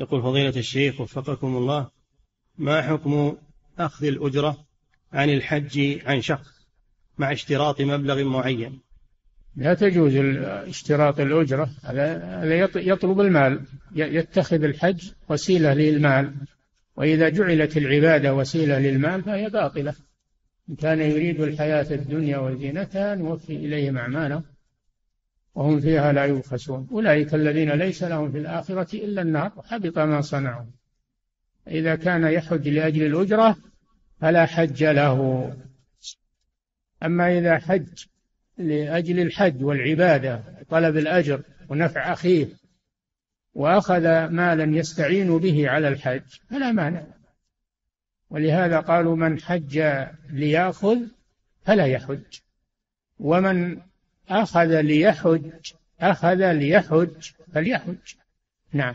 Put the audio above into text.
يقول فضيلة الشيخ وفقكم الله ما حكم أخذ الأجرة عن الحج عن شخص مع اشتراط مبلغ معين؟ لا تجوز اشتراط الأجرة هذا يطلب المال يتخذ الحج وسيلة للمال وإذا جعلت العبادة وسيلة للمال فهي باطلة. إن كان يريد الحياة الدنيا وزينتها نوفي إليهم أعمالهم. وهم فيها لا يبخسون. أولئك الذين ليس لهم في الآخرة إلا النار وحبط ما صنعوا. إذا كان يحج لأجل الأجرة فلا حج له. أما إذا حج لأجل الحج والعبادة طلب الأجر ونفع أخيه وأخذ مالا يستعين به على الحج فلا مانع. ولهذا قالوا من حج ليأخذ فلا يحج. ومن أخذ ليحج أخذ ليحج فليحج. نعم.